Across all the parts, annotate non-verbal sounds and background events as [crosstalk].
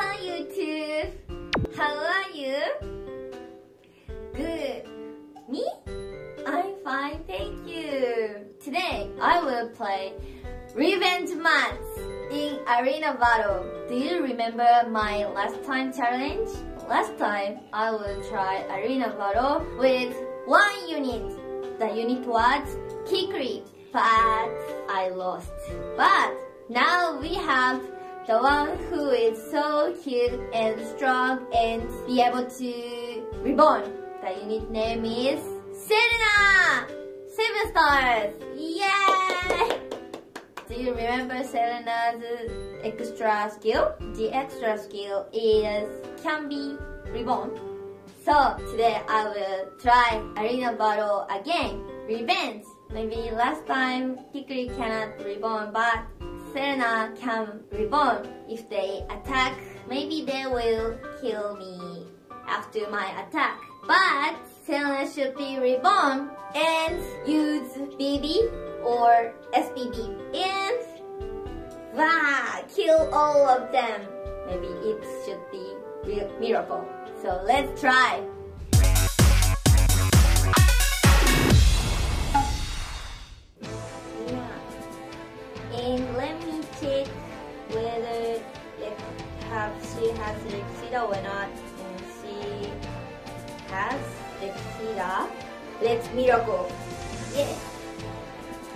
Hi YouTube! How are you? Good. Me? I'm fine, thank you. Today I will play Revenge Match in Arena Battle. Do you remember my last time challenge? Last time I will try Arena Battle with one unit. The unit was Kikri, but I lost. But now we have the one who is so cute and strong and be able to reborn. The unit name is Selena! Seven stars! Yay! Do you remember Selena's extra skill? The extra skill is can be reborn. So today I will try arena battle again. Revenge. Maybe last time Kikri cannot reborn, but Selena can reborn. If they attack, maybe they will kill me after my attack. But Selena should be reborn and use BB or SBB and wow, kill all of them. Maybe it should be miracle. So let's try. Has Rexida. Let's miracle. Yeah.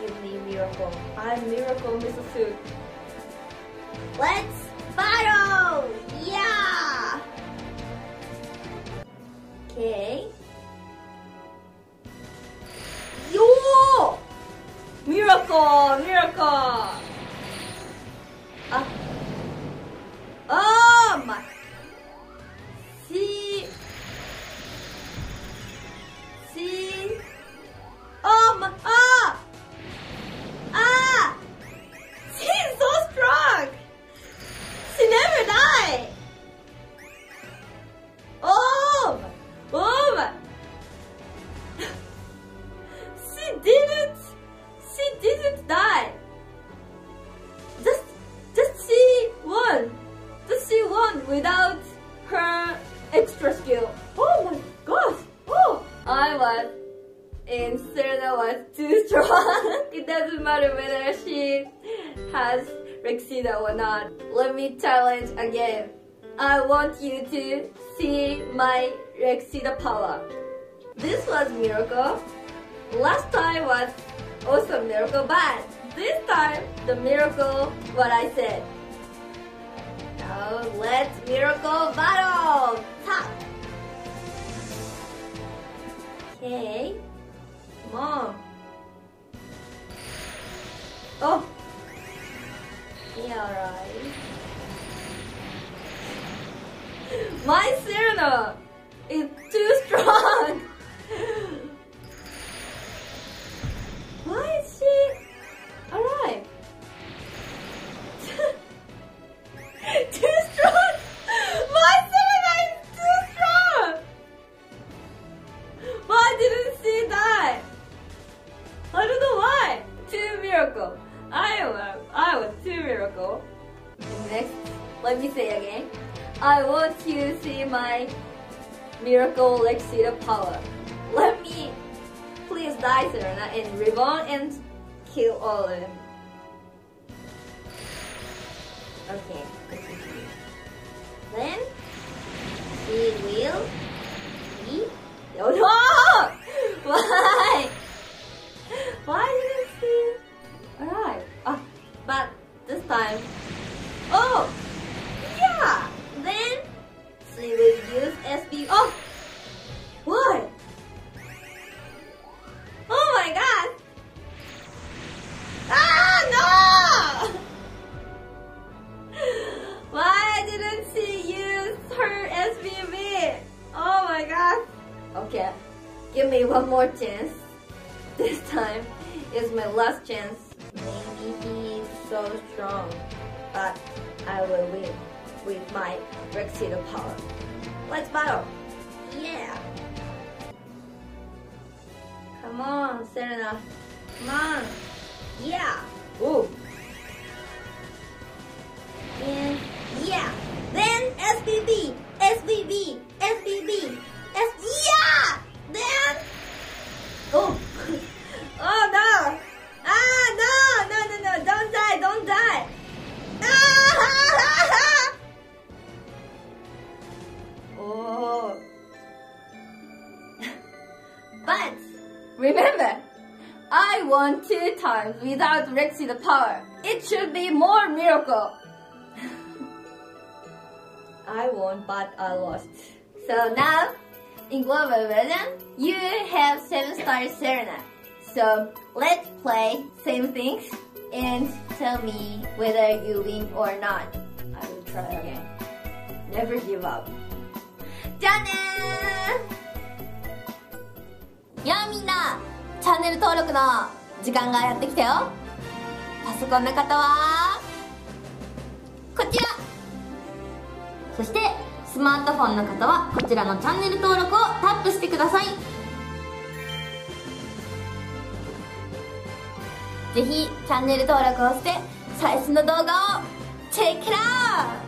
Give me miracle. I'm miracle Mrs. Food. Let's battle! Yeah! Okay. Yo! Miracle! Miracle! Ah. Was too strong. it doesn't matter whether she has Rexida or not. Let me challenge again. I want you to see my Rexida power. This was miracle. Last time was also miracle, but this time the miracle what I said. Now let's miracle battle. Top. Okay. On. Oh. Yeah, alright. [laughs] My Serena let me say again. I want you to see my miracle Rexida power. Let me please die, Serena, and reborn and kill all of them. Her SBB? Oh my god. Okay, give me one more chance. [laughs] This time is my last chance. Maybe he's so strong, but I will win with my Rexida power. Let's battle! Yeah! Come on, Serena. Come on. Oh! [laughs] Oh no! Ah no! No no no! Don't die! Don't die! Ah! [laughs] oh! [laughs] but remember, I won two times without Rexida power. It should be more miracle. I won, but I lost. So now. In global version, you have 7 star Serena. So let's play same things and tell me whether you win or not. I will try again. Never give up. じゃあねーやあみんなチャンネル登録の時間がやってきたよパソコンの方はこちらそしてスマートフォンの方はこちらのチャンネル登録をタップしてください。ぜひチャンネル登録をして最新の動画をチェックラー。